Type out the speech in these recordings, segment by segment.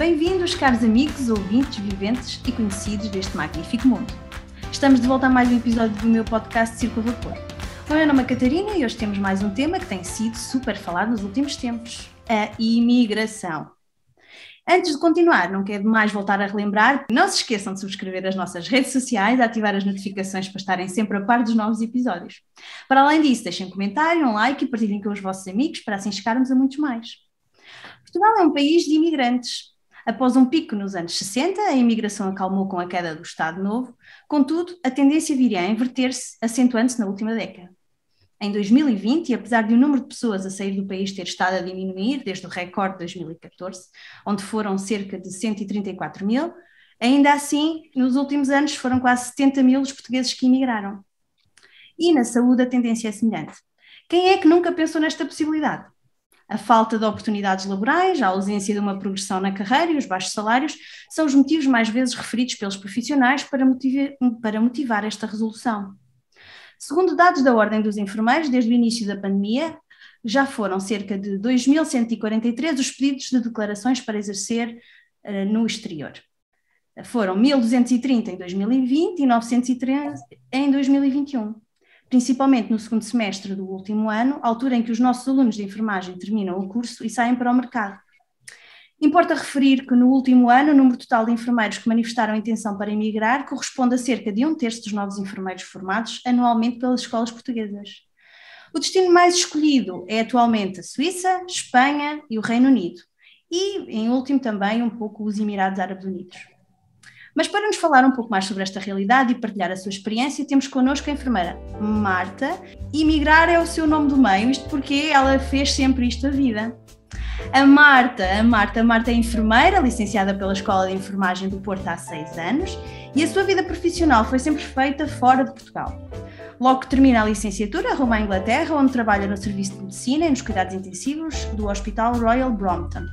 Bem-vindos, caros amigos, ouvintes, viventes e conhecidos deste magnífico mundo. Estamos de volta a mais um episódio do meu podcast Círculo Vapor. O meu nome é Catarina e hoje temos mais um tema que tem sido super falado nos últimos tempos: a imigração. Antes de continuar, não quero mais voltar a relembrar, não se esqueçam de subscrever as nossas redes sociais, ativar as notificações para estarem sempre a par dos novos episódios. Para além disso, deixem um comentário, um like e partilhem com os vossos amigos para assim chegarmos a muitos mais. Portugal é um país de imigrantes. Após um pico nos anos 60, a imigração acalmou com a queda do Estado Novo, contudo, a tendência viria a inverter-se, acentuando-se na última década. Em 2020, e apesar de o número de pessoas a sair do país ter estado a diminuir desde o recorde de 2014, onde foram cerca de 134 mil, ainda assim, nos últimos anos foram quase 70 mil os portugueses que emigraram. E na saúde a tendência é semelhante. Quem é que nunca pensou nesta possibilidade? A falta de oportunidades laborais, a ausência de uma progressão na carreira e os baixos salários são os motivos mais vezes referidos pelos profissionais para motivar, para motivar esta resolução. Segundo dados da Ordem dos Enfermeiros, desde o início da pandemia, já foram cerca de 2.143 os pedidos de declarações para exercer uh, no exterior. Foram 1.230 em 2020 e 913 em 2021, principalmente no segundo semestre do último ano, altura em que os nossos alunos de enfermagem terminam o curso e saem para o mercado. Importa referir que no último ano o número total de enfermeiros que manifestaram intenção para emigrar corresponde a cerca de um terço dos novos enfermeiros formados anualmente pelas escolas portuguesas. O destino mais escolhido é atualmente a Suíça, Espanha e o Reino Unido, e, em último, também um pouco os Emirados Árabes Unidos. Mas para nos falar um pouco mais sobre esta realidade e partilhar a sua experiência, temos connosco a enfermeira Marta. Emigrar é o seu nome do meio, isto porque ela fez sempre isto a vida. A Marta, a Marta, a Marta é enfermeira, licenciada pela Escola de Enfermagem do Porto há seis anos, e a sua vida profissional foi sempre feita fora de Portugal. Logo que termina a licenciatura, arruma à Inglaterra, onde trabalha no Serviço de Medicina e nos cuidados intensivos do Hospital Royal Brompton.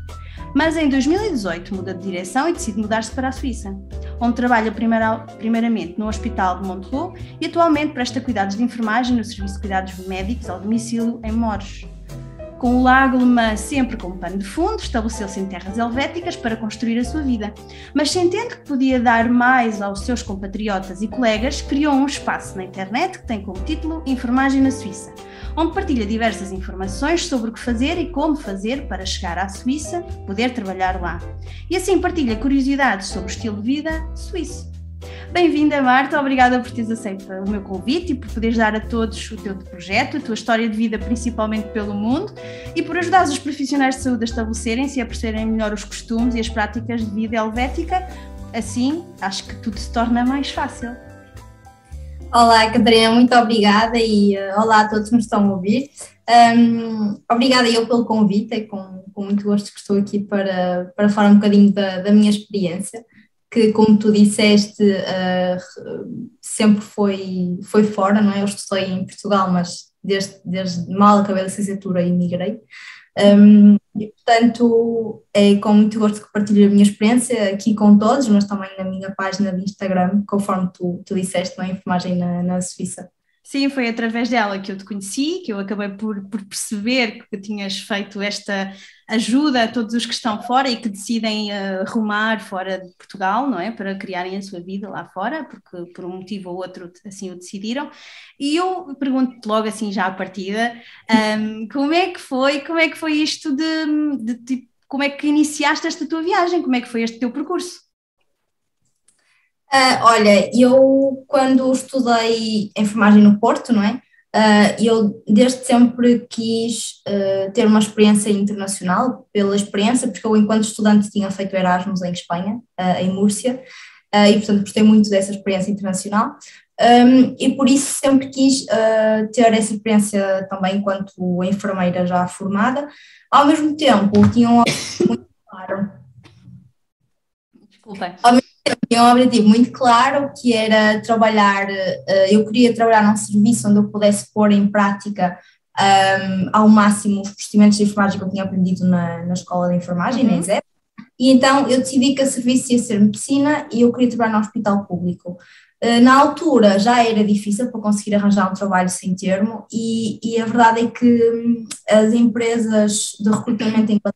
Mas em 2018 muda de direção e decide mudar-se para a Suíça, onde trabalha primeira, primeiramente no Hospital de Montreux e atualmente presta cuidados de enfermagem no Serviço de Cuidados Médicos ao domicílio em Mores. Com o lago Lemã sempre como pano de fundo, estabeleceu-se em terras helvéticas para construir a sua vida. Mas sentindo que podia dar mais aos seus compatriotas e colegas, criou um espaço na internet que tem como título Enfermagem na Suíça, onde partilha diversas informações sobre o que fazer e como fazer para chegar à Suíça, poder trabalhar lá. E assim partilha curiosidades sobre o estilo de vida suíço. Bem-vinda, Marta. Obrigada por teres aceito o meu convite e por poderes dar a todos o teu projeto, a tua história de vida, principalmente pelo mundo, e por ajudar os profissionais de saúde a estabelecerem-se e a perceberem melhor os costumes e as práticas de vida helvética. Assim, acho que tudo se torna mais fácil. Olá, Catarina, muito obrigada e uh, olá a todos que nos estão a ouvir. Um, obrigada eu pelo convite, é com, com muito gosto que estou aqui para, para falar um bocadinho da, da minha experiência que, como tu disseste, uh, sempre foi, foi fora, não é? Eu estudei em Portugal, mas desde, desde mal acabei a licenciatura e migrei. Um, e, portanto, é com muito gosto que partilho a minha experiência aqui com todos, mas também na minha página de Instagram, conforme tu, tu disseste, é? Enfermagem na, na Suíça. Sim, foi através dela que eu te conheci, que eu acabei por, por perceber que tinhas feito esta ajuda a todos os que estão fora e que decidem uh, rumar fora de Portugal, não é? Para criarem a sua vida lá fora, porque por um motivo ou outro assim o decidiram. E eu pergunto-te logo assim já à partida, um, como é que foi, como é que foi isto de, de, de, como é que iniciaste esta tua viagem, como é que foi este teu percurso? Uh, olha, eu quando estudei enfermagem no Porto, não é? Uh, eu desde sempre quis uh, ter uma experiência internacional pela experiência, porque eu enquanto estudante tinha feito Erasmus em Espanha, em Múrcia, e portanto gostei muito dessa experiência internacional. Um, e por isso sempre quis ter essa experiência também enquanto enfermeira já formada. Ao mesmo tempo, tinha um muito claro. Desculpa. Ao mesmo tinha um objetivo muito claro que era trabalhar, eh, eu queria trabalhar num serviço onde eu pudesse pôr em prática um, ehm, ao máximo os procedimentos de enfermagem que eu tinha aprendido na, na escola de enfermagem, uhum. na ESEP, e então eu decidi que a serviço ia ser medicina e eu queria trabalhar no hospital público. Eh, na altura já era difícil para conseguir arranjar um trabalho sem termo e, e a verdade é que hum, as empresas de recrutamento enquanto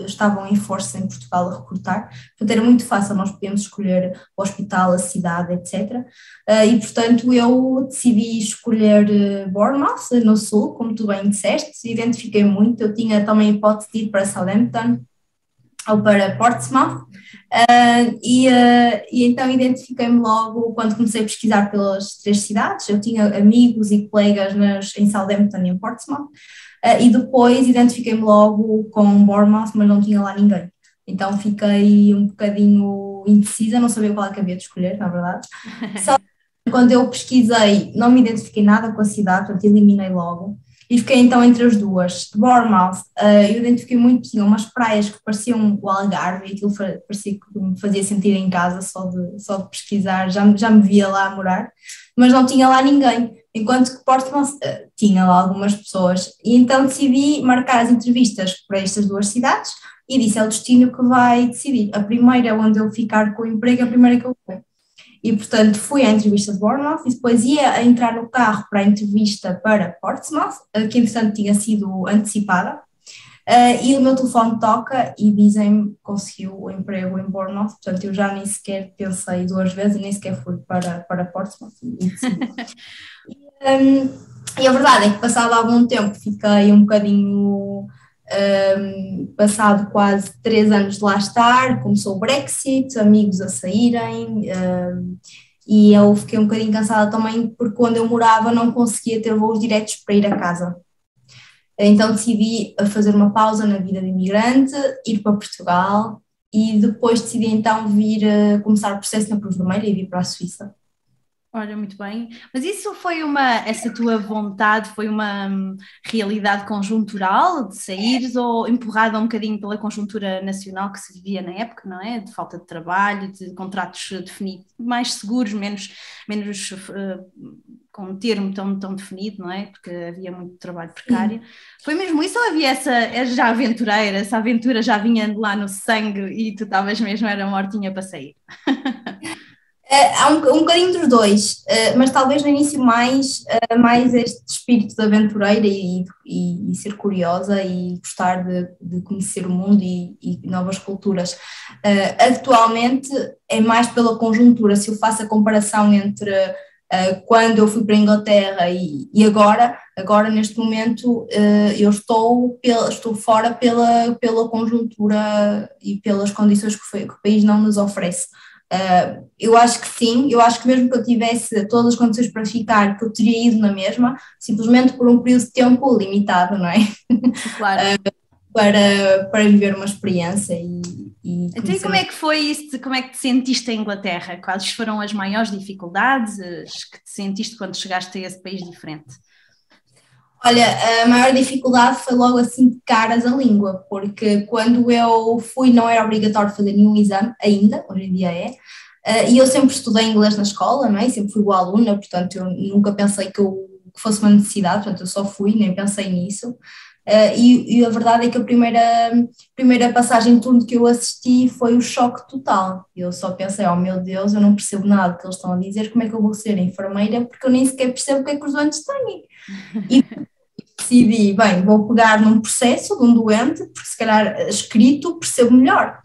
estavam em força em Portugal a recrutar, portanto era muito fácil, nós podíamos escolher o hospital, a cidade, etc. Uh, e portanto eu decidi escolher uh, Bournemouth, no sul, como tu bem disseste, identifiquei muito, eu tinha também a hipótese de ir para Southampton ou para Portsmouth, uh, e, e então identifiquei-me logo quando comecei a pesquisar pelas três cidades, eu tinha amigos e colegas nas, em Southampton e em Portsmouth, Uh, e depois identifiquei-me logo com Bournemouth, mas não tinha lá ninguém. Então fiquei um bocadinho indecisa, não sabia qual é que havia de escolher, na verdade. Só quando eu pesquisei, não me identifiquei nada com a cidade, portanto eliminei logo. E fiquei então entre as duas. Bournemouth, uh, eu identifiquei muito, tinha umas praias que pareciam o Algarve, e aquilo parecia que me fazia sentir em casa só de, só de pesquisar, já, já me via lá a morar, mas não tinha lá ninguém enquanto que Portsmouth uh, tinha lá algumas pessoas. E então decidi marcar as entrevistas para estas duas cidades e disse é o destino que vai decidir. A primeira onde eu ficar com o emprego, é a primeira que eu vou. E portanto fui à entrevista de Bournemouth e depois ia a entrar no carro para a entrevista para Portsmouth, uh, que entretanto tinha sido antecipada. Uh, e o meu telefone toca e dizem-me conseguiu o emprego em Bournemouth, portanto eu já nem sequer pensei duas vezes, nem sequer fui para, para Portsmouth e decidi. Um, e a verdade é que passado algum tempo fiquei um bocadinho um, passado quase três anos de lá estar, começou o Brexit, amigos a saírem, um, e eu fiquei um bocadinho cansada também porque onde eu morava não conseguia ter voos diretos para ir a casa. Então decidi fazer uma pausa na vida de imigrante, ir para Portugal e depois decidi então vir uh, começar o processo na Cruz Vermelha e vir para a Suíça. Olha, muito bem. Mas isso foi uma, essa tua vontade foi uma hum, realidade conjuntural de saíres ou empurrada um bocadinho pela conjuntura nacional que se vivia na época, não é? De falta de trabalho, de contratos definidos, mais seguros, menos, menos uh, com um termo tão, tão definido, não é? Porque havia muito trabalho precário. Sim. Foi mesmo isso ou havia essa, já aventureira, essa aventura já vinha lá no sangue e tu estavas mesmo, era mortinha para sair? Uh, há um, um bocadinho dos dois, uh, mas talvez no início mais, uh, mais este espírito de aventureira e, e, e ser curiosa e gostar de, de conhecer o mundo e, e novas culturas. atualmente é mais pela conjuntura, se eu faço a comparação entre quando eu fui para a Inglaterra e, e agora, agora neste momento eu estou, pela, estou fora pela, pela conjuntura e pelas condições que, foi, que o país não nos oferece. Uh, eu acho que sim, eu acho que mesmo que eu tivesse todas as condições para ficar, que eu teria ido na mesma, simplesmente por um período de tempo limitado, não é? Claro. Uh, para, para viver uma experiência e, e então, como é que foi isso? Como é que te sentiste em Inglaterra? Quais foram as maiores dificuldades que te sentiste quando chegaste a esse país diferente? Olha, a maior dificuldade foi logo assim de caras a língua, porque quando eu fui não era obrigatório fazer nenhum exame, ainda, hoje em dia é, uh, e eu sempre estudei inglês na escola, não é? sempre fui boa aluna, portanto eu nunca pensei que, eu, que fosse uma necessidade, portanto eu só fui, nem pensei nisso. Uh, e, e, a verdade é que a primeira, primeira passagem de turno que eu assisti foi o choque total. Eu só pensei, oh meu Deus, eu não percebo nada que eles estão a dizer, como é que eu vou ser enfermeira, porque eu nem sequer percebo o que é que os doentes têm. E decidi, bem, vou pegar num processo de um doente, porque se calhar escrito percebo melhor.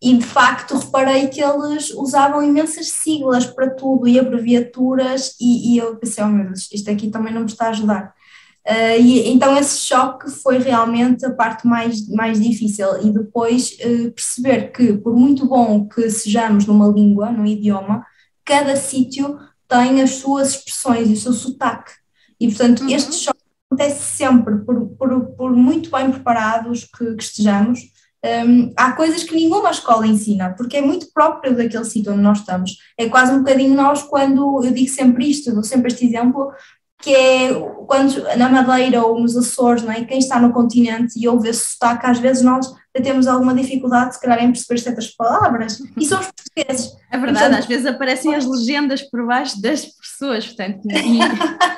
E de facto reparei que eles usavam imensas siglas para tudo e abreviaturas, e, e eu pensei, oh meu Deus, isto aqui também não me está a ajudar. Uh, e, então esse choque foi realmente a parte mais, mais difícil e depois uh, perceber que por muito bom que sejamos numa língua, num idioma, cada sítio tem as suas expressões e o seu sotaque e portanto uhum. este choque acontece sempre, por, por, por muito bem preparados que, que estejamos, um, há coisas que nenhuma escola ensina, porque é muito próprio daquele sítio onde nós estamos. É quase um bocadinho nós quando eu digo sempre isto, dou sempre este exemplo, que é quando na Madeira ou nos Açores, não é? quem está no continente e ouve esse sotaque, às vezes nós temos alguma dificuldade, se calhar, em perceber certas palavras, e são os portugueses. É verdade, então, às vezes aparecem as legendas por baixo das pessoas, portanto, e,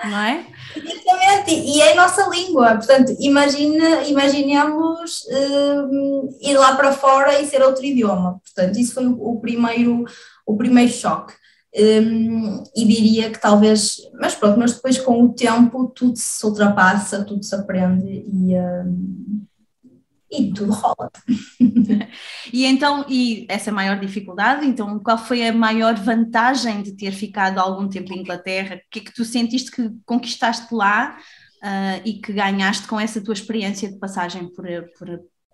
não é? Exatamente, e é a nossa língua, portanto, imagina, imaginemos uh, ir lá para fora e ser outro idioma, portanto, isso foi o, o primeiro, o primeiro choque. Um, e diria que talvez, mas pronto, mas depois com o tempo tudo se ultrapassa, tudo se aprende e, um, e tudo rola. e então, e essa maior dificuldade, então qual foi a maior vantagem de ter ficado algum tempo em Inglaterra? O que é que tu sentiste que conquistaste lá uh, e que ganhaste com essa tua experiência de passagem por,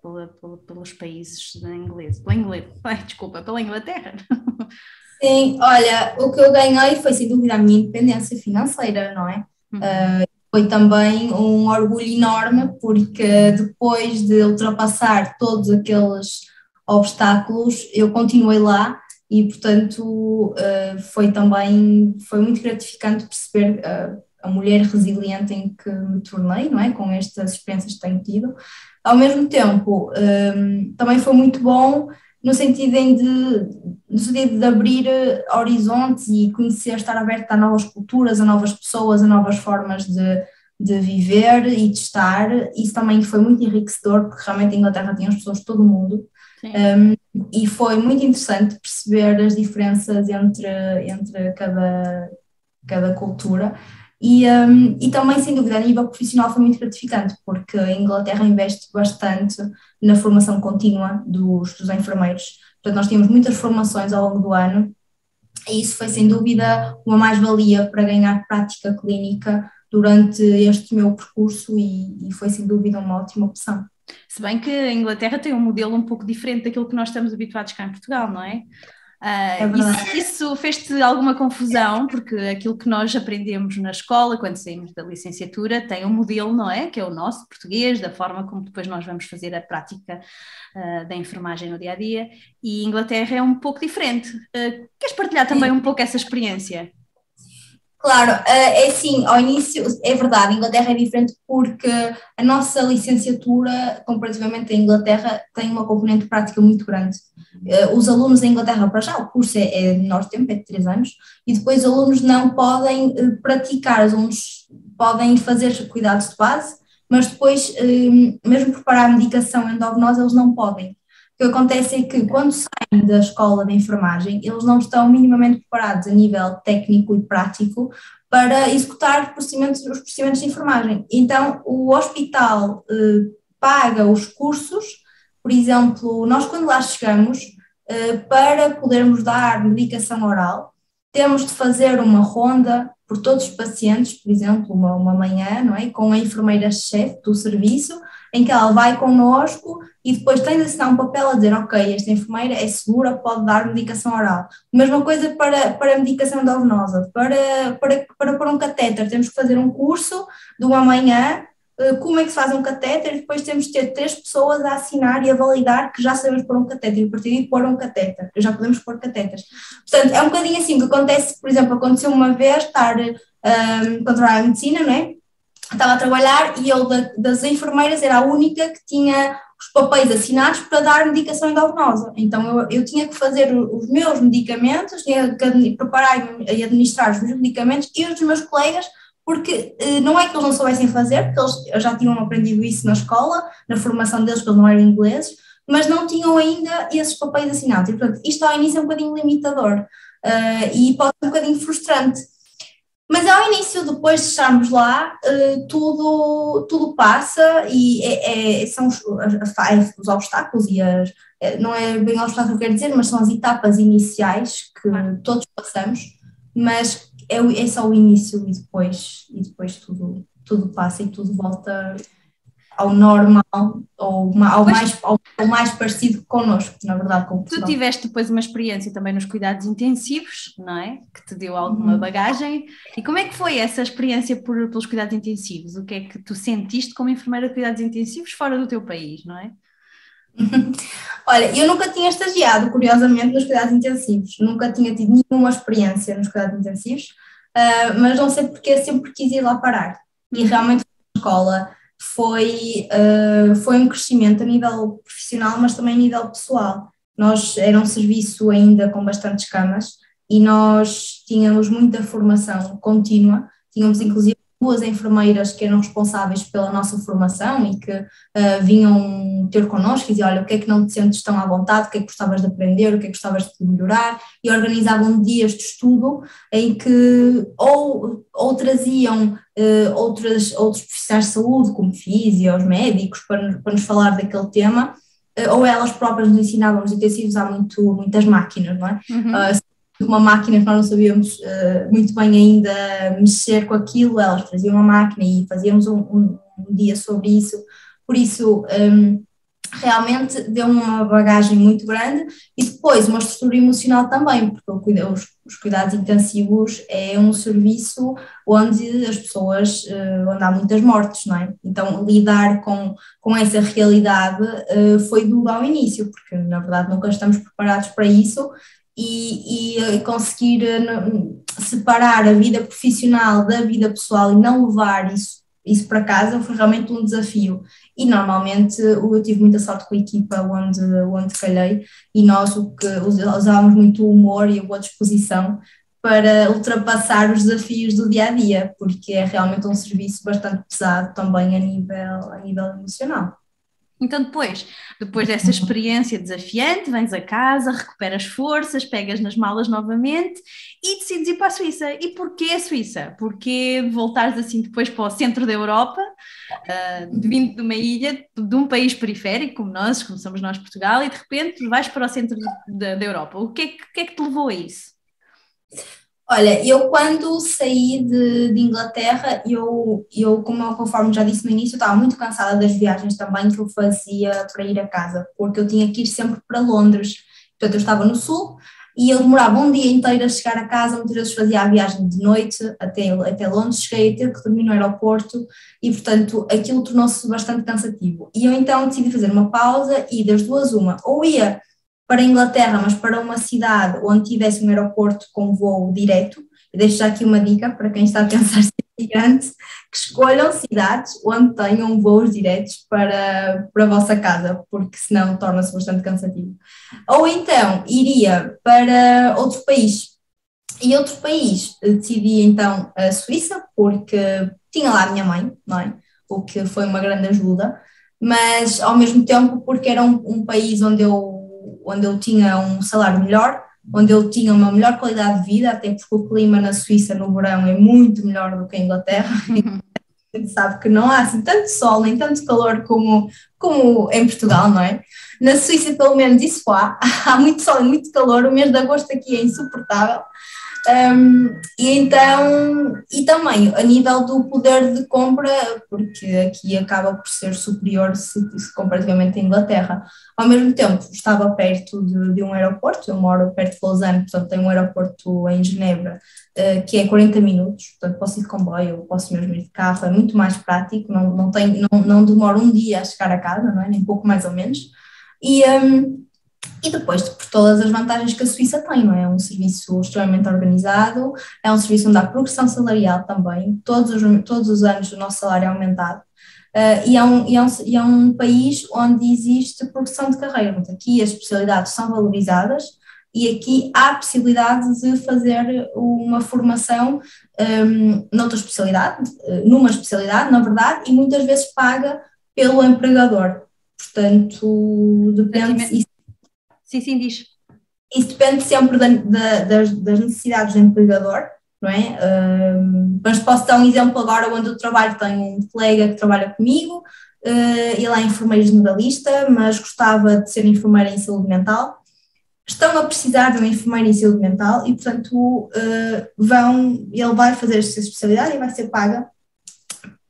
por, pelos países ingleses? Pela inglês, desculpa, pela Inglaterra. Sim, olha, o que eu ganhei foi sem dúvida a minha independência financeira, não é? Uhum. Uh, foi também um orgulho enorme, porque depois de ultrapassar todos aqueles obstáculos, eu continuei lá e, portanto, uh, foi também foi muito gratificante perceber uh, a mulher resiliente em que me tornei, não é? Com estas experiências que tenho tido. Ao mesmo tempo, um, também foi muito bom no sentido de, no sentido de abrir eh, horizontes e conhecer, estar aberto a novas culturas, a novas pessoas, a novas formas de, de viver e de estar. Isso também foi muito enriquecedor, porque realmente a Inglaterra tinha as pessoas de todo o mundo. Um, e foi muito interessante perceber as diferenças entre, entre cada, cada cultura. E, um, e também, sem dúvida, a nível profissional foi muito gratificante, porque a Inglaterra investe bastante na formação contínua dos, dos enfermeiros. Portanto, nós tínhamos muitas formações ao longo do ano, e isso foi, sem dúvida, uma mais-valia para ganhar prática clínica durante este meu percurso, e, e foi, sem dúvida, uma ótima opção. Se bem que a Inglaterra tem um modelo um pouco diferente daquilo que nós estamos habituados cá em Portugal, não é? Uh, isso, isso fez-te alguma confusão, porque aquilo que nós aprendemos na escola, quando saímos da licenciatura, tem um modelo, não é? Que é o nosso, português, da forma como depois nós vamos fazer a prática uh, da enfermagem no dia a dia, e Inglaterra é um pouco diferente. Uh, queres partilhar também um pouco essa experiência? Claro, é assim, ao início, é verdade, a Inglaterra é diferente porque a nossa licenciatura, comparativamente à Inglaterra, tem uma componente prática muito grande. Eh, os alunos em Inglaterra, para já, o curso é, é menor tempo, é de 3 anos, e depois os alunos não podem eh, praticar, os alunos podem fazer cuidados de base, mas depois, eh, mesmo preparar a medicação endovenosa, eles não podem. O que acontece é que quando saem da escola de enfermagem, eles não estão minimamente preparados a nível técnico e prático para executar procedimentos, os procedimentos de enfermagem. Então, o hospital paga os cursos, por exemplo, nós quando lá chegamos, eh, para podermos dar medicação oral, temos de fazer uma ronda por todos os pacientes, por exemplo, uma, uma manhã, não é? Com a enfermeira-chefe do serviço, em que ela vai connosco e depois tem de assinar um papel a dizer, ok, esta enfermeira é segura, pode dar medicação oral. Mesma coisa para, para a medicação endovenosa, para, para, para pôr um catéter, temos que fazer um curso de uma manhã como é que se faz um catéter depois temos de ter três pessoas a assinar e a validar que já sabemos pôr um catéter e a partir daí pôr um catéter, já podemos pôr catéteres. Portanto, é um bocadinho assim que acontece, por exemplo, aconteceu uma vez estar um, ehm, contra a medicina, não é? Estava a trabalhar e eu da, das enfermeiras era a única que tinha os papéis assinados para dar medicação endovenosa. Então eu, eu tinha que fazer os meus medicamentos, tinha que preparar e administrar os meus medicamentos e os dos meus colegas porque eh, não é que eles não soubessem fazer, porque eles já tinham aprendido isso na escola, na formação deles, porque eles não eram ingleses, mas não tinham ainda esses papéis assinados. E, portanto, isto ao início é um bocadinho limitador uh, e pode ser um bocadinho frustrante. Mas ao início, depois de estarmos lá, uh, tudo, tudo passa e é, é, são os, os, obstáculos e as, não é bem obstáculos que eu quero dizer, mas são as etapas iniciais que todos passamos, mas é, é só o início e depois, e depois tudo, tudo passa e tudo volta ao normal ou ao mais, ao, ao mais parecido connosco, na verdade, com Tu tiveste depois uma experiência também nos cuidados intensivos, não é? Que te deu alguma uhum. bagagem. E como é que foi essa experiência por, pelos cuidados intensivos? O que é que tu sentiste como enfermeira de cuidados intensivos fora do teu país, não é? Olha, eu nunca tinha estagiado, curiosamente, nos cuidados intensivos, nunca tinha tido nenhuma experiência nos cuidados intensivos, uh, mas não sei porque sempre quis ir lá parar. E realmente a escola foi, uh, foi um crescimento a nível profissional, mas também a nível pessoal. Nós era um serviço ainda com bastantes camas e nós tínhamos muita formação contínua, tínhamos inclusive duas enfermeiras que eram responsáveis pela nossa formação e que uh, vinham ter connosco e diziam, olha, o que é que não te sentes tão à vontade, o que é que gostavas de aprender, o que é que gostavas de melhorar, e organizavam dias de estudo em que ou, ou traziam uh, outras, outros profissionais de saúde, como físios, médicos, para, para nos falar daquele tema, uh, ou elas próprias nos ensinavam, nos intensivos, há muito, muitas máquinas, não é? Uhum uma máquina que nós não sabíamos uh, muito bem ainda mexer com aquilo, elas traziam uma máquina e fazíamos um, um, um dia sobre isso, por isso um, realmente deu uma bagagem muito grande e depois uma estrutura emocional também, porque os, os cuidados intensivos é um serviço onde as pessoas, uh, onde há muitas mortes, não é? Então lidar com, com essa realidade uh, foi duro ao início, porque na verdade nunca estamos preparados para isso e, e conseguir eh, separar a vida profissional da vida pessoal e não levar isso, isso para casa foi realmente um desafio. E normalmente eu tive muita sorte com a equipa onde, onde calhei e nós o que usávamos muito o humor e a boa disposição para ultrapassar os desafios do dia a dia, porque é realmente um serviço bastante pesado também a nível, a nível emocional. Então depois, depois dessa experiência desafiante, vens a casa, recuperas forças, pegas nas malas novamente e decides ir para a Suíça. E porquê a Suíça? Porque voltares assim depois para o centro da Europa, uh, vindo de uma ilha, de um país periférico como nós, como somos nós Portugal, e de repente vais para o centro da, da Europa. O que é que, que, é que te levou a isso? Olha, eu quando saí de, de, Inglaterra, eu, eu, como conforme já disse no início, estava muito cansada das viagens também que eu fazia para ir a casa, porque eu tinha que ir sempre para Londres. Portanto, eu estava no sul e eu demorava um dia inteiro a chegar a casa, muitas vezes fazia a viagem de noite até, até Londres, cheguei a ter que dormir no aeroporto e, portanto, aquilo tornou-se bastante cansativo. E eu então decidi fazer uma pausa e das duas uma, ou ia para a Inglaterra, mas para uma cidade onde tivesse um aeroporto com voo direto. E deixo já aqui uma dica para quem está a pensar ser imigrante, que escolham cidades onde tenham voos diretos para, para a vossa casa, porque senão torna-se bastante cansativo. Ou então iria para outro país. E outro país, decidi então a Suíça, porque tinha lá a minha mãe, não é? o que foi uma grande ajuda, mas ao mesmo tempo porque era um, um país onde eu onde eu tinha um salário melhor, onde eu tinha uma melhor qualidade de vida, até porque o clima na Suíça no verão é muito melhor do que a Inglaterra. A gente sabe que não há assim tanto sol nem tanto calor como, como em Portugal, não é? Na Suíça, pelo menos, isso há. Há muito sol e muito calor. O mês de agosto aqui é insuportável. Um, e então, e também a nível do poder de compra, porque aqui acaba por ser superior se, se comparativamente à Inglaterra. Ao mesmo tempo, estava perto de, de, um aeroporto, eu moro perto de Lausanne, portanto tem um aeroporto em Genebra, uh, que é 40 minutos, portanto posso ir de comboio, posso mesmo ir de carro, é muito mais prático, não, não, tem, não, não demora um dia a chegar a casa, não é? nem pouco mais ou menos. E, um, e depois por todas as vantagens que a Suíça tem, não é? É um serviço extremamente organizado, é um serviço onde há progressão salarial também, todos os, todos os anos o nosso salário é aumentado. Uh, e, é um, e, é um, e é um país onde existe progressão de carreira. Aqui as especialidades são valorizadas e aqui há a possibilidade de fazer uma formação um, noutra especialidade, numa especialidade, na verdade, e muitas vezes paga pelo empregador. Portanto, depende. Sim, sim, diz. Isso depende sempre da, da, das, das, necessidades do empregador, não é? Uh, mas posso dar um exemplo agora onde eu trabalho, tenho um colega que trabalha comigo, uh, ele é enfermeiro generalista, mas gostava de ser enfermeira em saúde mental. Estão a precisar de uma enfermeira em saúde mental e, portanto, uh, vão, ele vai fazer esta especialidade e vai ser paga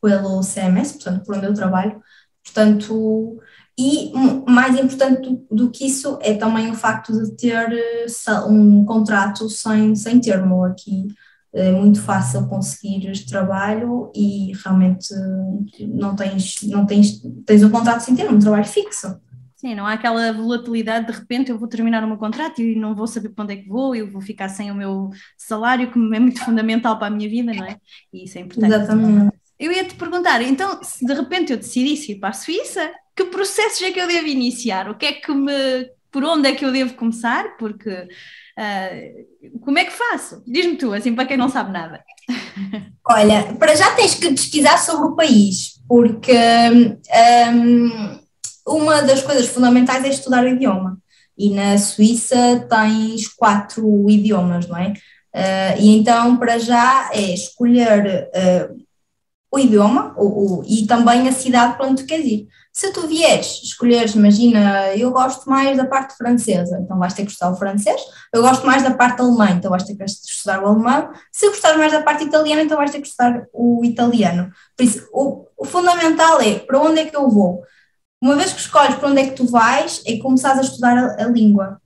pelo CMS, portanto, por onde eu trabalho. Portanto, e mais importante do, do, que isso é também o facto de ter eh, um contrato sem, sem termo aqui. É muito fácil conseguir trabalho e realmente não tens, não tens, tens um contrato sem termo, um trabalho fixo. Sim, não há aquela volatilidade de repente eu vou terminar o meu contrato e não vou saber para onde é que vou, eu vou ficar sem o meu salário, que é muito fundamental para a minha vida, não é? E isso é importante. Exatamente. Eu ia te perguntar, então, se de repente eu decidisse ir para a Suíça, que processos é que eu devo iniciar? O que é que me. Por onde é que eu devo começar? Porque. Uh, como é que faço? Diz-me tu, assim, para quem não sabe nada. Olha, para já tens que pesquisar sobre o país, porque um, uma das coisas fundamentais é estudar o idioma. E na Suíça tens quatro idiomas, não é? Uh, e então, para já, é escolher uh, o idioma o, o, e também a cidade para onde tu queres ir. Se tu vieres, escolheres, imagina, eu gosto mais da parte francesa, então vais ter que estudar o francês. Eu gosto mais da parte alemã, então vais ter que estudar o alemão. Se gostares mais da parte italiana, então vais ter que estudar o italiano. Por isso, o, o fundamental é para onde é que eu vou. Uma vez que escolhes para onde é que tu vais, é começares a estudar a, a língua.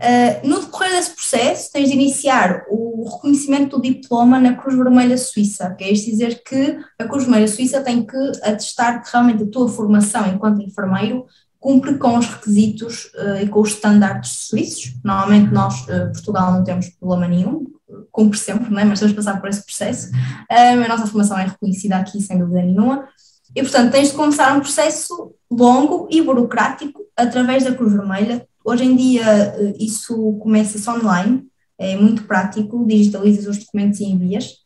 Uh, no decorrer desse processo, tens de iniciar o reconhecimento do diploma na Cruz Vermelha Suíça, que é isto dizer que a Cruz Vermelha Suíça tem que atestar que realmente a tua formação enquanto enfermeiro cumpre com os requisitos uh, e com os estándares suíços. Normalmente nós, uh, Portugal, não temos problema nenhum, cumpre sempre, não é? mas temos de passar por esse processo. Uh, a nossa formação é reconhecida aqui, sem dúvida nenhuma. E, portanto, tens de começar um processo longo e burocrático através da Cruz Vermelha, Hoje em dia eh, isso começa-se online, é muito prático, digitalizas os documentos e envias.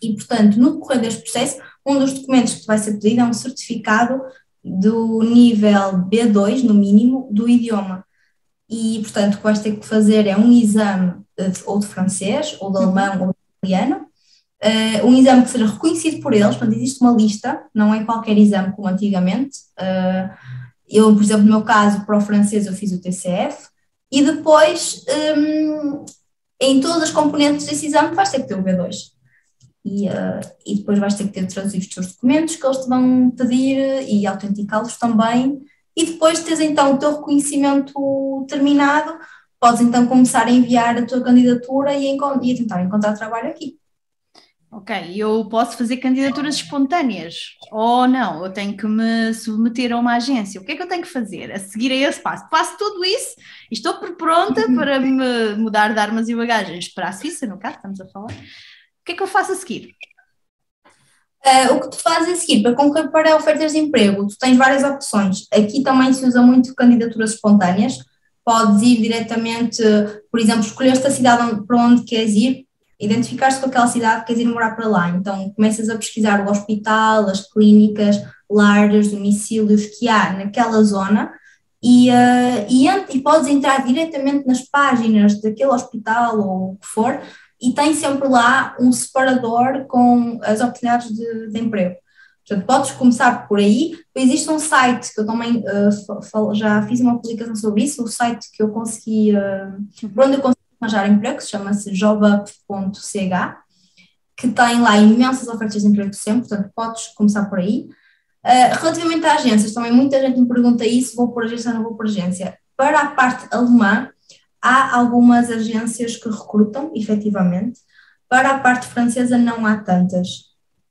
E, portanto, no decorrer deste processo, um dos documentos que vai ser pedido é um certificado do nível B2, no mínimo, do idioma. E, portanto, o que vais ter que fazer é um exame ou de francês, ou de alemão, ou de italiano, Uh, um exame que seja reconhecido por eles, portanto, existe uma lista, não é qualquer exame como antigamente. Uh, eu, por exemplo, no meu caso, para o francês, eu fiz o TCF, e depois, um, em todas as componentes desse exame, vais ter que ter o B2. E, uh, e depois vais ter que ter traduzido os teus documentos que eles te vão pedir e autenticá-los também. E depois de teres então o teu reconhecimento terminado, podes então começar a enviar a tua candidatura e, e tentar encontrar trabalho aqui. Ok, eu posso fazer candidaturas espontâneas ou não? Eu tenho que me submeter a uma agência. O que é que eu tenho que fazer? A seguir a esse passo. Passo tudo isso e estou pronta uhum. para me mudar de armas e bagagens para a Suíça, no caso, estamos a falar. O que é que eu faço a seguir? Uh, o que tu fazes a seguir, para concorrer para ofertas de emprego, tu tens várias opções. Aqui também se usa muito candidaturas espontâneas. Podes ir diretamente, por exemplo, escolher a cidade para onde queres ir, identificar-se com aquela cidade, queres ir morar para lá, então começas a pesquisar o hospital, as clínicas, lares, domicílios que há naquela zona e, uh, e, e podes entrar diretamente nas páginas daquele hospital ou o que for e tem sempre lá um separador com as oportunidades de, de emprego. Portanto, podes começar por aí. Existe um site que eu também uh, já fiz uma publicação sobre isso, o site que eu consegui, uh, onde eu consegui arranjar emprego, chama-se jobup.ch, que tem lá imensas ofertas de emprego sempre, portanto podes começar por aí. Uh, relativamente a agências, também muita gente me pergunta isso, vou por agência ou não vou por agência. Para a parte alemã, há algumas agências que recrutam, efetivamente. Para a parte francesa não há tantas.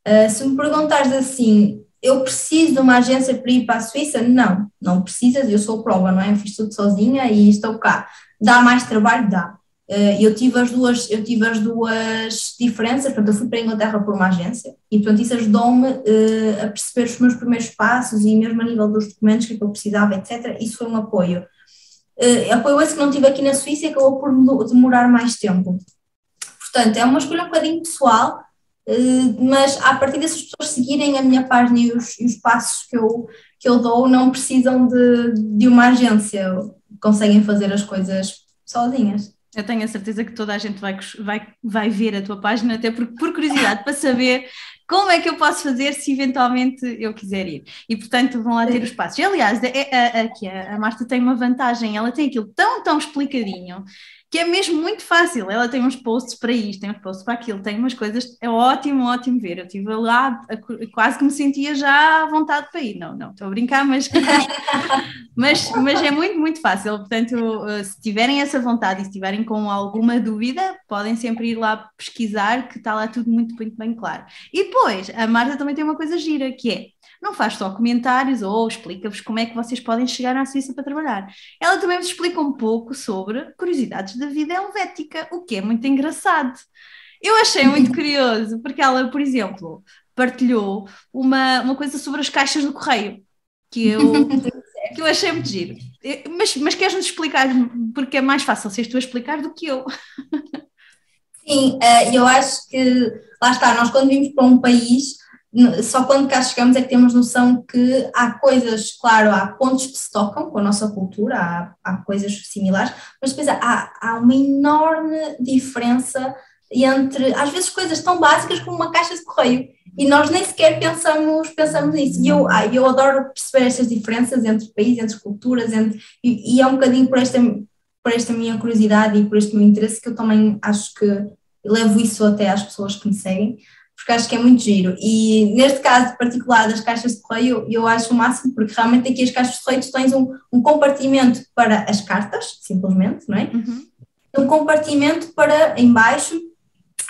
Uh, se me perguntares assim, eu preciso de uma agência para ir para a Suíça? Não, não precisas, eu sou prova, não é? Eu fiz tudo sozinha e estou cá. Dá mais trabalho? Dá. Uh, eu tive as duas, eu tive as duas diferenças, portanto, eu fui para a Inglaterra por uma agência e, portanto, isso ajudou-me uh, a perceber os meus primeiros passos e mesmo a nível dos documentos que eu precisava, etc. Isso foi um apoio. Uh, apoio esse que não tive aqui na Suíça e acabou por demorar mais tempo. Portanto, é uma escolha um bocadinho pessoal, uh, mas a partir dessas pessoas seguirem a minha página e os, e os passos que eu, que eu dou, não precisam de, de uma agência, conseguem fazer as coisas sozinhas. Eu tenho a certeza que toda a gente vai, vai, vai ver a tua página, até por, por curiosidade, para saber como é que eu posso fazer se eventualmente eu quiser ir. E portanto vão lá ter os passos. Aliás, é, aqui a, a Marta tem uma vantagem, ela tem aquilo tão, tão explicadinho que é mesmo muito fácil. Ela tem uns posts para isto, tem uns posts para aquilo, tem umas coisas, é ótimo, ótimo ver. Eu estive lá, quase que me sentia já à vontade para ir. Não, não, estou a brincar, mas, mas, mas é muito, muito fácil. Portanto, eh, se tiverem essa vontade e se tiverem com alguma dúvida, podem sempre ir lá pesquisar, que está lá tudo muito, muito bem claro. E depois, a Marta também tem uma coisa gira, que é não faz só comentários ou explica-vos como é que vocês podem chegar à Suíça para trabalhar. Ela também vos explica um pouco sobre curiosidades da vida helvética, o que é muito engraçado. Eu achei muito curioso, porque ela, por exemplo, partilhou uma, uma coisa sobre as caixas do correio, que eu, que eu achei muito giro. Mas, mas queres-nos explicar, porque é mais fácil seres tu a explicar do que eu. Sim, uh, eu acho que, lá está, nós quando vimos para um país, só quando cá chegamos é que temos noção que há coisas, claro, há pontos que se tocam com a nossa cultura, há, há coisas similares, mas depois há, há uma enorme diferença entre, às vezes, coisas tão básicas como uma caixa de correio e nós nem sequer pensamos, pensamos nisso. E eu, eu adoro perceber estas diferenças entre países, entre culturas, entre, e, e, é um bocadinho por esta, por esta minha curiosidade e por este meu interesse que eu também acho que levo isso até às pessoas que me seguem, porque acho que é muito giro. E neste caso particular das caixas de correio, eu acho o máximo, porque realmente aqui as caixas de correio tu tens um, um compartimento para as cartas, simplesmente, não é? Uhum. Um compartimento para, embaixo,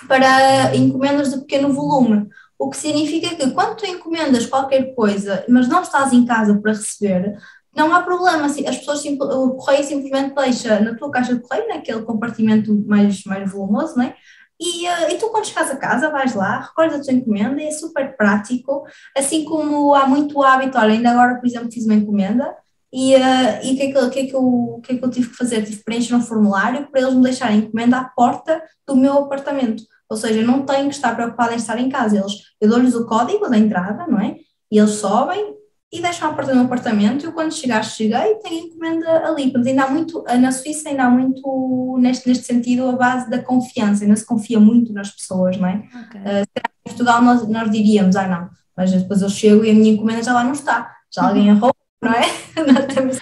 para encomendas de pequeno volume. O que significa que quando tu encomendas qualquer coisa, mas não estás em casa para receber, não há problema. As pessoas, o correio simplesmente deixa na tua caixa de correio, naquele compartimento mais, mais volumoso, não é? E, uh, e tu, quando chegas a casa, vais lá, recordas a tua encomenda, é super prático. Assim como há muito hábito, olha, ainda agora, por exemplo, fiz uma encomenda e uh, o que, é que, que, é que, eu, que é que eu tive que fazer? Tive que preencher um formulário para eles me deixarem encomenda à porta do meu apartamento. Ou seja, eu não tenho que estar preocupada em estar em casa. Eles, eu dou-lhes o código da entrada, não é? E eles sobem e deixam a porta do meu apartamento. Eu, quando chegar, cheguei e tenho encomenda ali. Portanto, ainda há muito, na Suíça, ainda há muito, neste, neste sentido, a base da confiança. Ainda se confia muito nas pessoas, não é? Okay. Uh, em Portugal, nós, nós diríamos, ah, não, mas depois eu chego e a minha encomenda já lá não está. Já alguém errou, não é? nós temos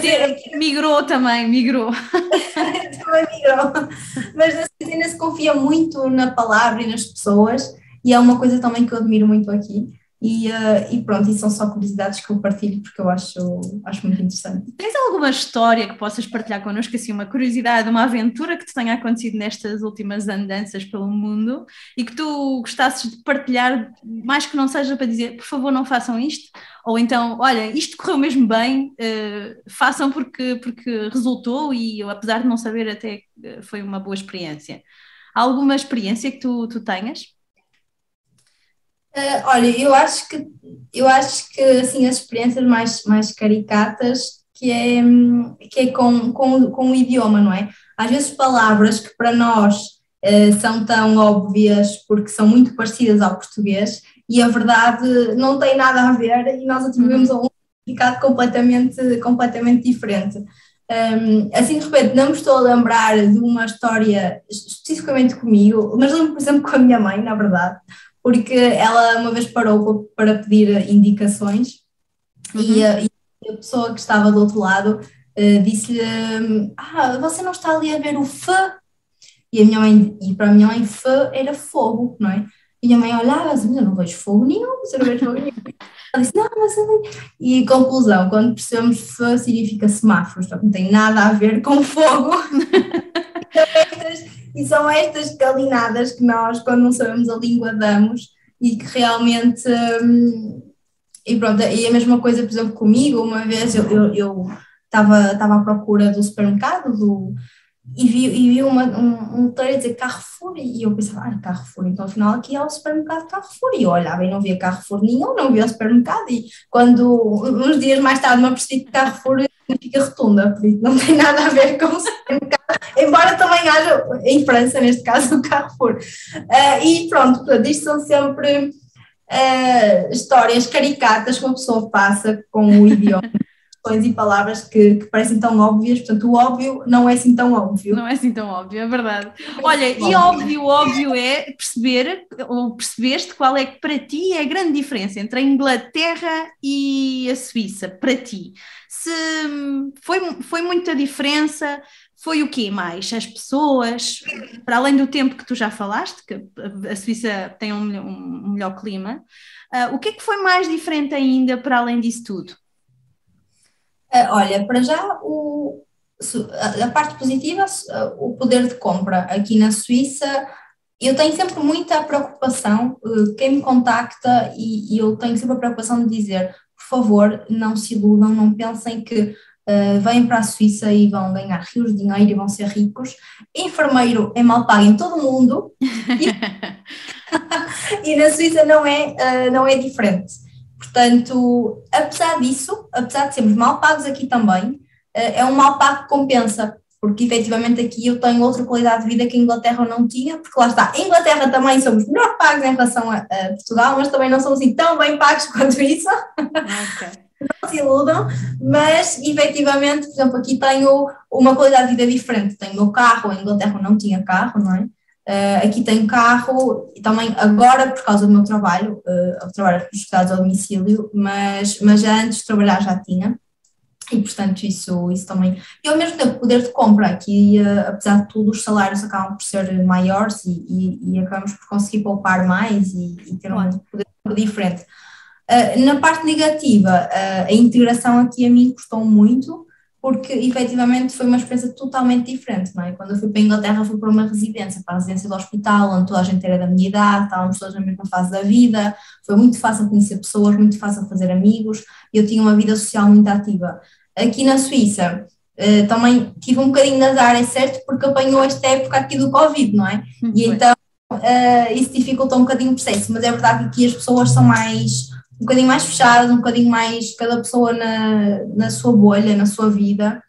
ter, migrou também, migrou. também migrou. Mas ainda se confia muito na palavra e nas pessoas, e é uma coisa também que eu admiro muito aqui. E, uh, e pronto, e são só curiosidades que eu partilho porque eu acho, acho muito interessante. Tens alguma história que possas partilhar connosco, assim, uma curiosidade, uma aventura que te tenha acontecido nestas últimas andanças pelo mundo e que tu gostasses de partilhar, mais que não seja para dizer, por favor, não façam isto, ou então, olha, isto correu mesmo bem, uh, façam porque, porque resultou e apesar de não saber, até foi uma boa experiência. Há alguma experiência que tu, tu tenhas? Uh, olha, eu acho que eu acho que assim as experiências mais, mais caricatas que é, que é com, com, com o idioma, não é? Às vezes palavras que para nós uh, são tão óbvias porque são muito parecidas ao português e a verdade não tem nada a ver e nós atribuímos a um significado completamente, completamente diferente. Um, assim de repente não me estou a lembrar de uma história especificamente comigo, mas lembro, por exemplo, com a minha mãe, na verdade, porque ela uma vez parou para pedir indicações uhum. e, a, e, a, pessoa que estava do outro lado uh, disse-lhe: Ah, você não está ali a ver o fã? E, a minha mãe, e para a minha mãe, fã era fogo, não é? E a mãe olhava assim: Eu não vejo fogo nenhum, você não vejo fogo nenhum. Ela disse: Não, mas eu E conclusão: quando percebemos fã significa semáforos, não tem nada a ver com fogo. E são estas calinadas que nós, quando não sabemos a língua, damos e que realmente. Hum, e pronto, e a mesma coisa, por exemplo, comigo, uma vez eu estava eu, eu à procura do supermercado do, e vi, e vi uma, um, um a dizer Carrefour e eu pensava, ah, Carrefour, então afinal aqui é o supermercado Carrefour e eu olhava e não via Carrefour nenhum, não via o supermercado e quando uns dias mais tarde me apercebi que Carrefour significa rotunda, por isso não tem nada a ver com o supermercado, embora também haja, em França, neste caso, o Carrefour. Uh, e pronto, portanto, isto são sempre uh, histórias caricatas que uma pessoa passa com o idioma. E palavras que, que, parecem tão óbvias, portanto, o óbvio não é assim tão óbvio. Não é assim tão óbvio, é verdade. Olha, e óbvio, óbvio é perceber, ou percebeste qual é que para ti é a grande diferença entre a Inglaterra e a Suíça, para ti se foi, foi muita diferença, foi o quê mais? As pessoas, para além do tempo que tu já falaste, que a Suíça tem um, um melhor clima, uh, o que é que foi mais diferente ainda para além disso tudo? Uh, olha, para já o, a parte positiva, o poder de compra aqui na Suíça, eu tenho sempre muita preocupação, uh, quem me contacta e, e eu tenho sempre a preocupação de dizer por favor, não se iludam, não pensem que uh, vêm para a Suíça e vão ganhar rios de dinheiro e vão ser ricos. Enfermeiro é mal pago em todo o mundo e, e na Suíça não é, uh, não é diferente. Portanto, apesar disso, apesar de sermos mal pagos aqui também, uh, é um mal pago que compensa, porque efetivamente aqui eu tenho outra qualidade de vida que a Inglaterra não tinha, porque lá está, em Inglaterra também somos melhor pagos em relação a, a Portugal, mas também não somos assim tão bem pagos quanto isso. Okay não se iludam, mas efetivamente, por exemplo, aqui tenho uma qualidade de vida diferente. Tenho o meu carro, em Inglaterra não tinha carro, não é? Uh, aqui tenho carro e também agora por causa do meu trabalho, uh, eu trabalho nos cuidados ao domicílio, mas, mas antes de trabalhar já tinha. E portanto isso, isso também. E ao mesmo tempo, poder de compra, aqui uh, apesar de tudo, os salários acabam por ser maiores e, e, e acabamos por conseguir poupar mais e, e ter um poder diferente. Uh, na parte negativa, a integração aqui a mim custou muito, porque efetivamente foi uma experiência totalmente diferente, não é? Quando eu fui para a Inglaterra fui para uma residência, para a residência do hospital, onde toda a gente era da minha idade, estávamos todos na mesma fase da vida, foi muito fácil conhecer pessoas, muito fácil fazer amigos, e eu tinha uma vida social muito ativa. Aqui na Suíça, uh, também tive um bocadinho de azar, é certo, porque apanhou esta época aqui do Covid, não é? E então isso dificultou um bocadinho o processo, mas é verdade que aqui as pessoas são mais um bocadinho mais fechadas, um bocadinho mais cada pessoa na, na sua bolha, na sua vida,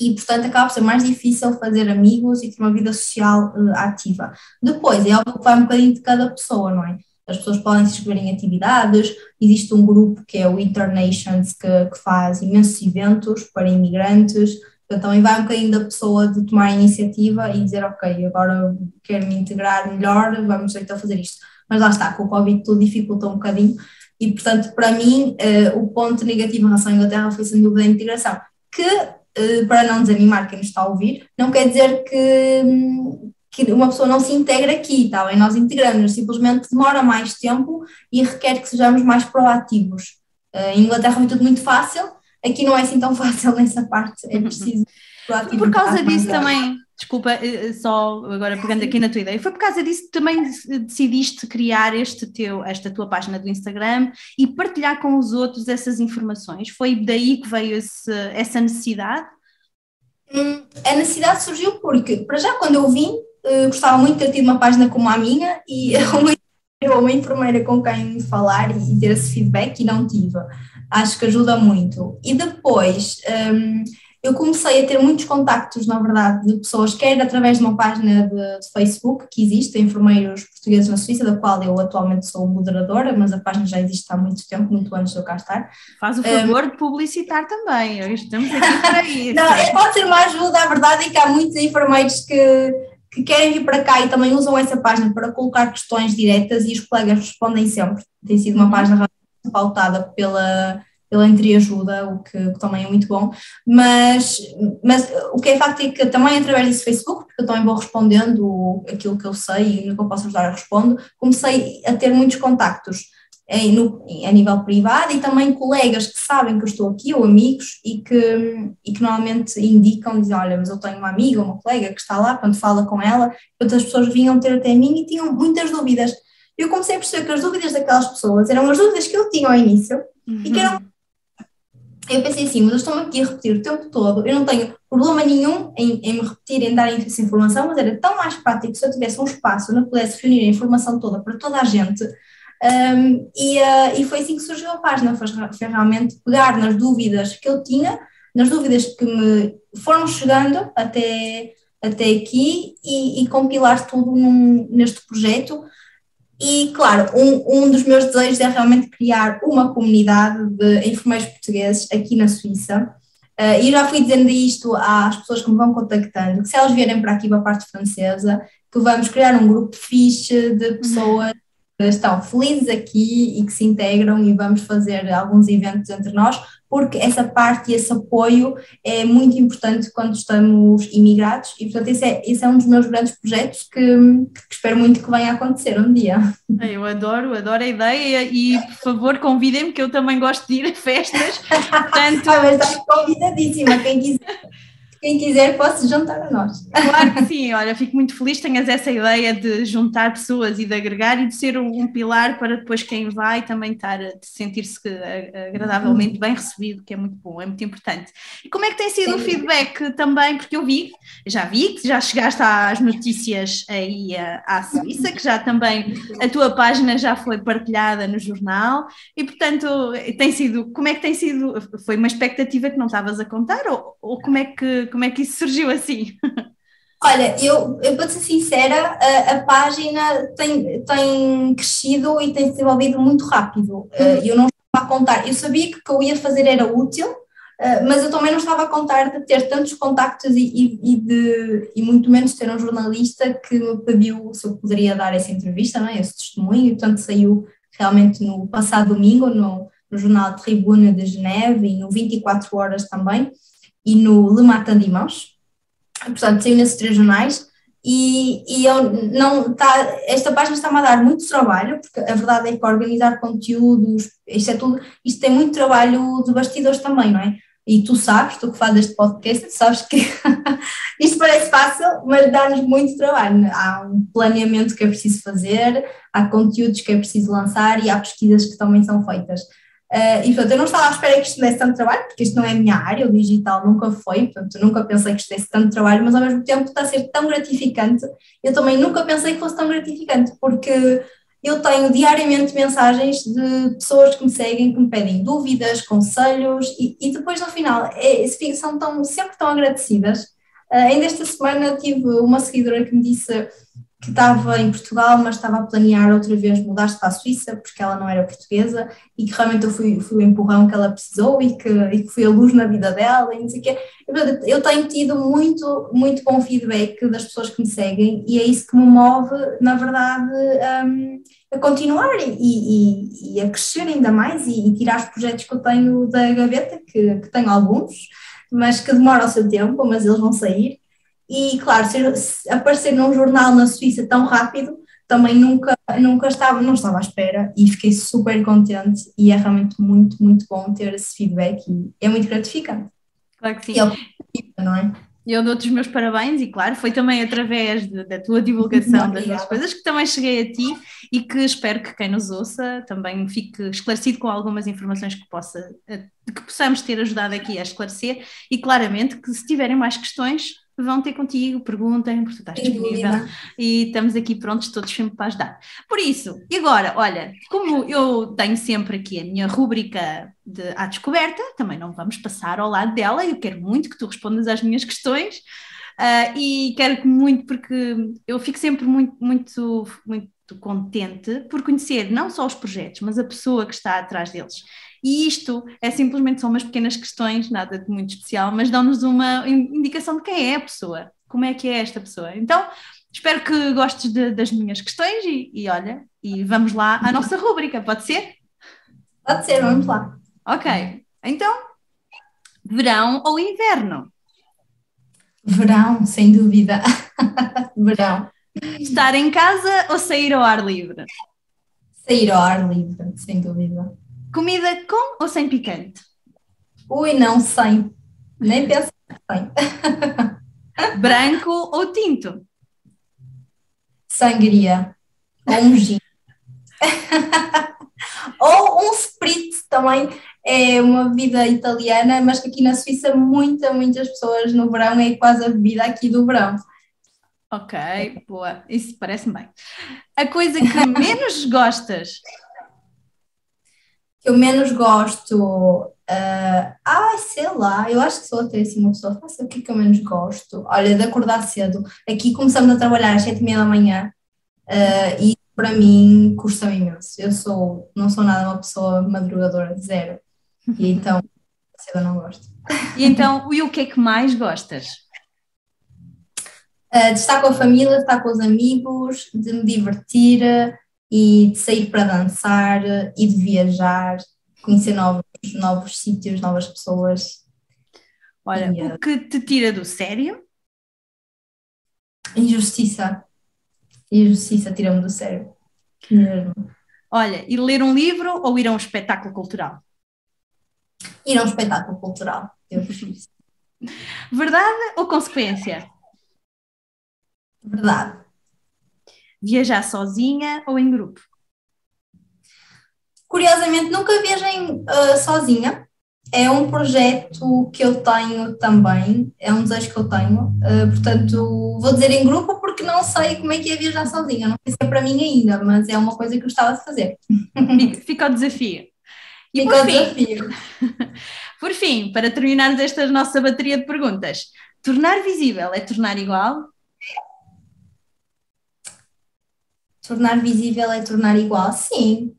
e portanto acaba por ser mais difícil fazer amigos e ter uma vida social uh, ativa. Depois, é algo que vai um bocadinho de cada pessoa, não é? As pessoas podem se inscrever em atividades, existe um grupo que é o Internations que, que faz imensos eventos para imigrantes, então também vai um bocadinho da pessoa de tomar a iniciativa e dizer, ok, agora quero me integrar melhor, vamos então fazer isto. Mas lá está, com o Covid tudo dificulta um bocadinho, e, portanto, para mim, uh, o ponto negativo em relação à Inglaterra foi sem dúvida a integração, que, uh, para não desanimar quem nos está a ouvir, não quer dizer que, que uma pessoa não se integra aqui, tá bem? Nós integramos, simplesmente demora mais tempo e requer que sejamos mais proativos. Uh, em Inglaterra foi tudo muito fácil, aqui não é assim tão fácil nessa parte, é preciso. Por causa disso também, Desculpa, eh, eh, só agora pegando aqui na tua ideia, foi por causa disso que também decidiste criar este teu, esta tua página do Instagram e partilhar com os outros essas informações? Foi daí que veio esse, essa necessidade? Hum, a necessidade surgiu porque, para já, quando eu vim, eh, gostava muito de ter tido uma página como a minha e uma, uma enfermeira com quem falar e ter esse feedback e não tive. Acho que ajuda muito. E depois. Um, eu comecei a ter muitos contactos, na verdade, de pessoas, quer através de uma página de, de, Facebook que existe, Enfermeiros Portugueses na Suíça, da qual eu atualmente sou moderadora, mas a página já existe há muito tempo, muito antes de eu cá estar. Faz o favor um, de publicitar também, estamos aqui para isso. Não, é, pode ser uma ajuda, a verdade é que há muitos enfermeiros que, que querem vir para cá e também usam essa página para colocar questões diretas e os colegas respondem sempre. Tem sido uma uhum. página pautada pela pela entreajuda, o que, que, também é muito bom, mas, mas o que é facto é que também através desse Facebook, porque eu também vou respondendo aquilo que eu sei e no que eu posso ajudar eu respondo, comecei a ter muitos contactos em, no, a nível privado e também colegas que sabem que eu estou aqui, ou amigos, e que, e que normalmente indicam, dizem, olha, mas eu tenho uma amiga, uma colega que está lá, quando fala com ela, portanto as pessoas vinham ter até mim e tinham muitas dúvidas. Eu comecei a perceber que as dúvidas daquelas pessoas eram as dúvidas que eu tinha ao início uhum. e que eram eu pensei assim, mas eu estou aqui a repetir o tempo todo, eu não tenho problema nenhum em, em me repetir, em dar essa informação, mas era tão mais prático se eu tivesse um espaço onde eu pudesse reunir a informação toda para toda a gente. Um, e, uh, e foi assim que surgiu a página, foi, foi realmente pegar nas dúvidas que eu tinha, nas dúvidas que me foram chegando até, até aqui e, e compilar tudo num, neste projeto e, claro, um, um dos meus desejos é realmente criar uma comunidade de enfermeiros portugueses aqui na Suíça. Uh, e já fui dizendo isto às pessoas que me vão contactando, que se elas vierem para aqui para a parte francesa, que vamos criar um grupo fixe de pessoas que estão felizes aqui e que se integram e vamos fazer alguns eventos entre nós, porque essa parte e esse apoio é muito importante quando estamos imigrados e, portanto, esse é, esse é um dos meus grandes projetos que, que espero muito que venha a acontecer um dia. Eu adoro, adoro a ideia e, por favor, convidem-me que eu também gosto de ir a festas, portanto... ah, mas estás convidadíssima, quem quiser quem quiser posso juntar a nós. Claro que sim, olha, fico muito feliz, tenhas essa ideia de juntar pessoas e de agregar e de ser um, um pilar para depois quem vai também estar, de sentir-se agradavelmente bem recebido, que é muito bom, é muito importante. E como é que tem sido sim. o feedback também, porque eu vi, já vi que já chegaste às notícias aí à Suíça, que já também a tua página já foi partilhada no jornal e portanto tem sido, como é que tem sido, foi uma expectativa que não estavas a contar ou, ou como é que como é que isso surgiu assim? Olha, eu, eu para ser sincera, a, a, página tem, tem crescido e tem se desenvolvido muito rápido. Uhum. Eu não estava a contar, eu sabia que o que eu ia fazer era útil, mas eu também não estava a contar de ter tantos contactos e, e, e, de, e muito menos ter um jornalista que me pediu se eu poderia dar essa entrevista, não é? esse testemunho, e portanto saiu realmente no passado domingo no, no jornal Tribuna de Geneve e no 24 Horas também, e no Le Matin Dimanche portanto, saiu nesses três jornais e, e eu não tá, esta página está-me a dar muito trabalho, porque a verdade é que organizar conteúdos, isto é tudo, isto tem muito trabalho de bastidores também, não é? E tu sabes, tu que fazes este podcast, sabes que isto parece fácil, mas dá-nos muito trabalho. Há um planeamento que é preciso fazer, há conteúdos que é preciso lançar e há pesquisas que também são feitas. Uh, e portanto, eu não estava à espera que isto desse tanto trabalho, porque isto não é a minha área, o digital nunca foi, portanto, nunca pensei que isto desse tanto trabalho, mas ao mesmo tempo está a ser tão gratificante. Eu também nunca pensei que fosse tão gratificante, porque eu tenho diariamente mensagens de pessoas que me seguem, que me pedem dúvidas, conselhos, e, e depois no final é, são tão, sempre tão agradecidas. Uh, ainda esta semana tive uma seguidora que me disse que estava em Portugal, mas estava a planear outra vez mudar-se para a Suíça, porque ela não era portuguesa, e que realmente eu fui, fui o empurrão que ela precisou e que, e que fui a luz na vida dela, e não sei o quê. Eu tenho tido muito, muito bom feedback das pessoas que me seguem, e é isso que me move, na verdade, um, a continuar e, e, e, a crescer ainda mais e, e, tirar os projetos que eu tenho da gaveta, que, que tenho alguns, mas que demoram o seu tempo, mas eles vão sair e, claro, ser, aparecer num jornal na Suíça tão rápido, também nunca, nunca estava, não estava à espera e fiquei super contente e é realmente muito, muito bom ter esse feedback e é muito gratificante. Claro que sim. É não é? Eu dou-te os meus parabéns e, claro, foi também através de, da tua divulgação das nossas coisas que também cheguei a ti e que espero que quem nos ouça também fique esclarecido com algumas informações que, possa, eh, que possamos ter ajudado aqui a esclarecer e, claramente, que se tiverem mais questões, vão ter contigo, perguntem, porque tu estás disponível e estamos aqui prontos todos sempre para ajudar. Por isso, e agora, olha, como eu tenho sempre aqui a minha rúbrica de à descoberta, também não vamos passar ao lado dela, eu quero muito que tu respondas às minhas questões uh, e quero muito, porque eu fico sempre muito, muito, muito contente por conhecer não só os projetos, mas a pessoa que está atrás deles. E isto é simplesmente são umas pequenas questões, nada de muito especial, mas dão-nos uma indicação de quem é a pessoa, como é que é esta pessoa. Então, espero que gostes de, das minhas questões e, e olha, e vamos lá à nossa rúbrica, pode ser? Pode ser, vamos lá. Ok, então, verão ou inverno? Verão, sem dúvida. verão. Estar em casa ou sair ao ar livre? Sair ao ar livre, sem dúvida. Comida com ou sem picante? Ui, não, sem. Nem penso sem. Branco ou tinto? Sangria. Ou um gin. ou um spritz também. É uma bebida italiana, mas que aqui na Suíça muita, muitas pessoas no verão é quase a bebida aqui do verão. Ok, boa, isso parece-me bem. A coisa que menos gostas que eu menos gosto. Uh, ah, sei lá, eu acho que sou até assim uma pessoa, faça o que, que eu menos gosto. Olha, de acordar cedo. Aqui começamos a trabalhar às sete e meia da manhã uh, e para mim custa imenso. Eu sou, não sou nada uma pessoa madrugadora, zero. E então, cedo eu não gosto. E então, e o que é que mais gostas? Uh, de estar com a família, de estar com os amigos, de me divertir, e de sair para dançar e de viajar, conhecer novos, novos sítios, novas pessoas. Olha, e, o que te tira do sério? Injustiça. Injustiça tira-me do sério. Mesmo. Olha, e ler um livro ou ir a um espetáculo cultural? Ir a um espetáculo cultural. Eu prefiro Verdade ou consequência? Verdade. Viajar sozinha ou em grupo? Curiosamente, nunca viajei uh, sozinha. É um projeto que eu tenho também, é um desejo que eu tenho. Uh, portanto, vou dizer em grupo porque não sei como é que é viajar sozinha. Não sei se é para mim ainda, mas é uma coisa que eu gostava de fazer. Fica o desafio. E Fica o desafio. por fim, para terminarmos esta nossa bateria de perguntas, tornar visível é tornar igual? Tornar visível é tornar igual, sim.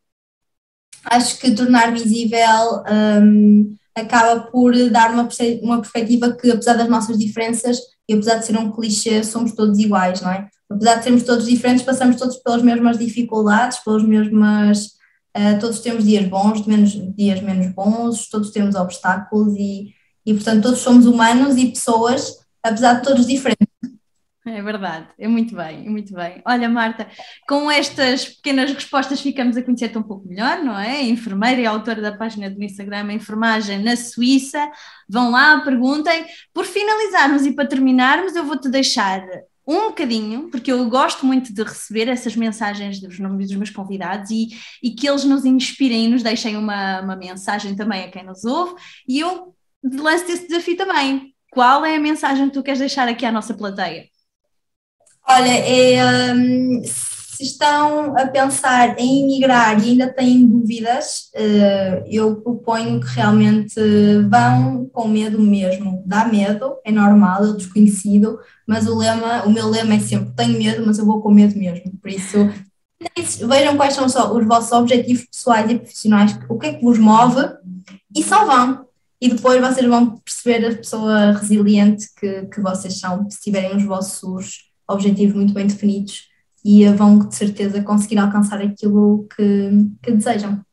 Acho que tornar visível um, acaba por dar uma, uma perspectiva que, apesar das nossas diferenças, e apesar de ser um clichê, somos todos iguais, não é? Apesar de sermos todos diferentes, passamos todos pelas mesmas dificuldades, pelas mesmas. Uh, todos temos dias bons, menos, dias menos bons, todos temos obstáculos e, e, portanto, todos somos humanos e pessoas, apesar de todos diferentes. É verdade, é muito bem, é muito bem. Olha, Marta, com estas pequenas respostas ficamos a conhecer-te um pouco melhor, não é? Enfermeira e autora da página do Instagram Enfermagem na Suíça. Vão lá, perguntem. Por finalizarmos e para terminarmos, eu vou-te deixar um bocadinho, porque eu gosto muito de receber essas mensagens dos, dos meus convidados e, e que eles nos inspirem e nos deixem uma, uma mensagem também a quem nos ouve. E eu lanço esse desafio também. Qual é a mensagem que tu queres deixar aqui à nossa plateia? Olha, é, um, se estão a pensar em emigrar e ainda têm dúvidas, uh, eu proponho que realmente vão com medo mesmo. Dá medo, é normal, é desconhecido, mas o lema, o meu lema é sempre tenho medo, mas eu vou com medo mesmo. Por isso, vejam quais são os vossos objetivos pessoais e profissionais, o que é que vos move e só vão. E depois vocês vão perceber a pessoa resiliente que, que vocês são, se tiverem os vossos objetivos muito bem definidos e vão de certeza conseguir alcançar aquilo que, que desejam.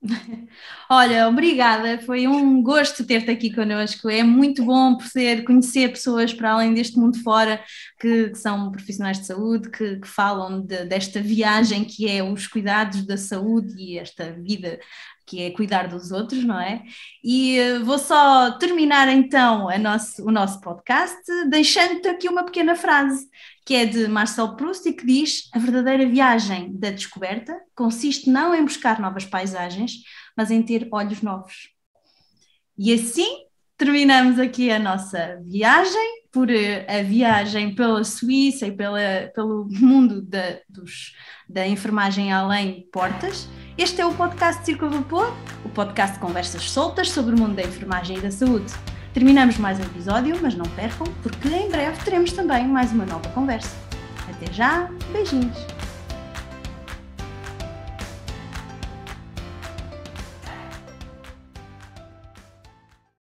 Olha, obrigada, foi um gosto ter-te aqui connosco. É muito bom poder conhecer pessoas para além deste mundo fora que, que são profissionais de saúde, que, que falam de, desta viagem que é os cuidados da saúde e esta vida que é cuidar dos outros, não é? E eh, vou só terminar então nosso, o nosso podcast deixando-te aqui uma pequena frase que é de Marcel Proust e que diz: A verdadeira viagem da descoberta consiste não em buscar novas paisagens, mas em ter olhos novos. E assim terminamos aqui a nossa viagem, por eh, a viagem pela Suíça e pela, pelo mundo da, dos, da enfermagem além portas. Este é o podcast Círculo Vapor, o podcast de conversas soltas sobre o mundo da enfermagem e da saúde. Terminamos mais um episódio, mas não percam, porque em breve teremos também mais uma nova conversa. Até já, beijinhos!